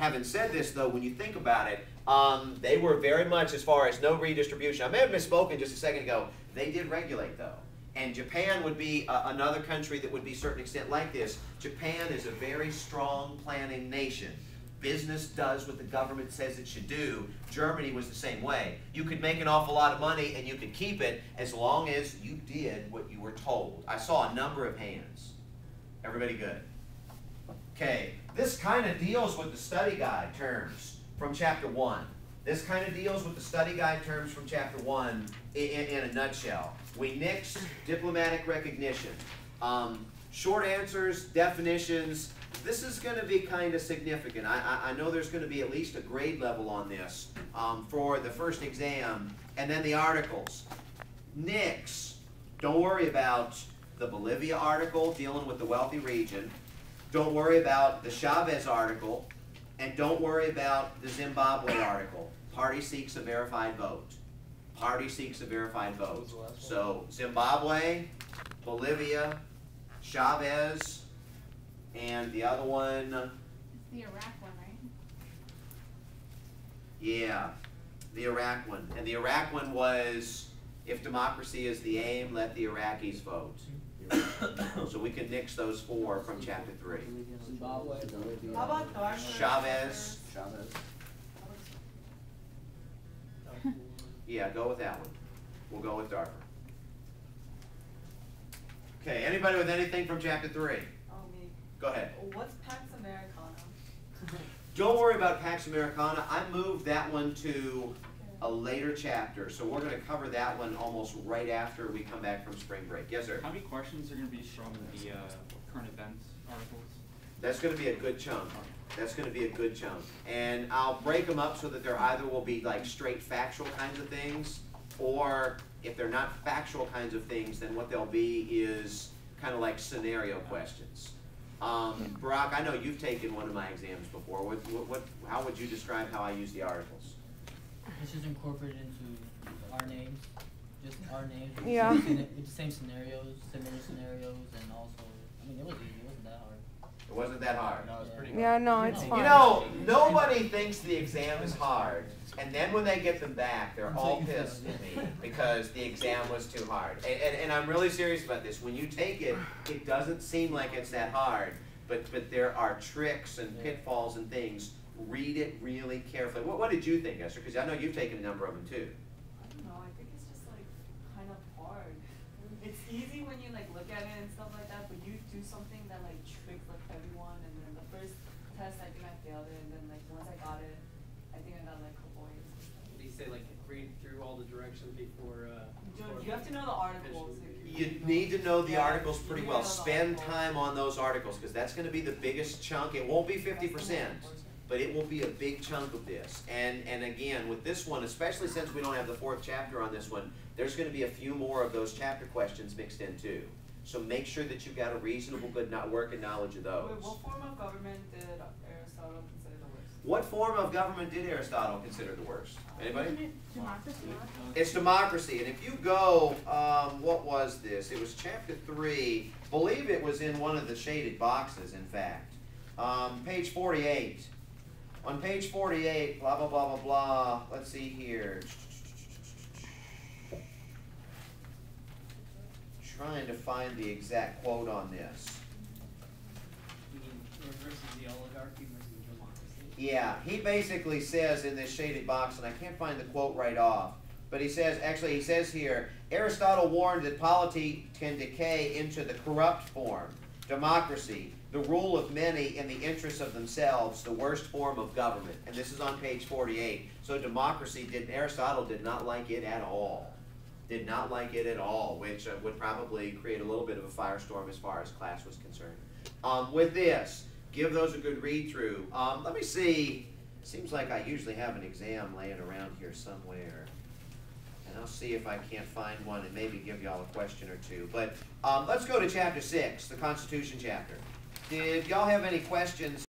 Having said this, though, when you think about it, um, they were very much as far as no redistribution. I may have misspoken just a second ago. They did regulate, though. And Japan would be uh, another country that would be a certain extent like this. Japan is a very strong planning nation. Business does what the government says it should do. Germany was the same way. You could make an awful lot of money and you could keep it as long as you did what you were told. I saw a number of hands. Everybody good? Okay, this kind of deals with the study guide terms from chapter 1. This kind of deals with the study guide terms from chapter 1 in, in, in a nutshell. We nix diplomatic recognition. Um, short answers, definitions. This is going to be kind of significant. I, I, I know there's going to be at least a grade level on this um, for the first exam. And then the articles. Nix. Don't worry about the Bolivia article dealing with the wealthy region. Don't worry about the Chavez article. And don't worry about the Zimbabwe article. Party seeks a verified vote. Party seeks a verified vote. So Zimbabwe, Bolivia, Chavez, and the other one, It's the Iraq one, right? yeah, the Iraq one. And the Iraq one was, if democracy is the aim, let the Iraqis vote. So we can nix those four from chapter three. Zimbabwe. How about Darfur? Chavez. Chavez. Yeah, go with that one. We'll go with Darfur. Okay, anybody with anything from chapter three? Oh, me. Go ahead. What's Pax Americana? Don't worry about Pax Americana. I moved that one to a later chapter, so we're gonna cover that one almost right after we come back from spring break. Yes, sir? How many questions are gonna be from the, uh, current events articles? That's gonna be a good chunk. That's gonna be a good chunk. And I'll break them up so that there either will be like straight factual kinds of things, or if they're not factual kinds of things, then what they'll be is kind of like scenario questions. Um, Barack, I know you've taken one of my exams before. What, what, what, how would you describe how I use the articles? It's just incorporated into our names, just our names. with the Yeah. same With the same scenarios, similar scenarios, and also, I mean, it was easy, it wasn't that hard. It wasn't that hard. No, it's pretty Yeah, no, it's You You know, nobody thinks the exam is hard, and then when they get them back, they're all pissed at me because the exam was too hard. And, and, and I'm really serious about this. When you take it, it doesn't seem like it's that hard, but, but there are tricks and pitfalls and things. Read it really carefully. What, what did you think, Esther? Because I know you've taken a number of them too. I don't know. I think it's just like kind of hard. It's easy when you like look at it and stuff like that, but you do something that like tricks like everyone. And then the first test, I think I failed it, and then like once I got it, I think I got like a couple A's. and stuff. They say like read through all the directions before, uh. You, before you have to know the articles. officially. You need to know the Yeah, articles pretty well. Spend articles. time on those articles, because that's gonna be the biggest chunk. It won't be fifty percent. But it will be a big chunk of this. And, and again, with this one, especially since we don't have the fourth chapter on this one, there's gonna be a few more of those chapter questions mixed in too. So make sure that you've got a reasonable, good no- working knowledge of those. Wait, what form of government did Aristotle consider the worst? What form of government did Aristotle consider the worst? Anybody? Democracy? It's democracy, and if you go, um, what was this? It was chapter three. Believe it was in one of the shaded boxes, in fact. Um, page forty-eight. On page forty-eight, blah blah blah blah blah. Let's see here. Trying to find the exact quote on this. You mean versus the oligarchy versus democracy? Yeah, he basically says in this shaded box, and I can't find the quote right off, but he says, actually, he says here Aristotle warned that polity can decay into the corrupt form, democracy, the rule of many in the interests of themselves, the worst form of government. And this is on page 48. So, democracy, did Aristotle did not like it at all. Did not like it at all, which uh, would probably create a little bit of a firestorm as far as class was concerned. Um, with this, give those a good read through. Um, let me see. Seems like I usually have an exam laying around here somewhere. I'll see if I can't find one and maybe give y'all a question or two. But um, let's go to chapter six, the Constitution chapter. Did y'all have any questions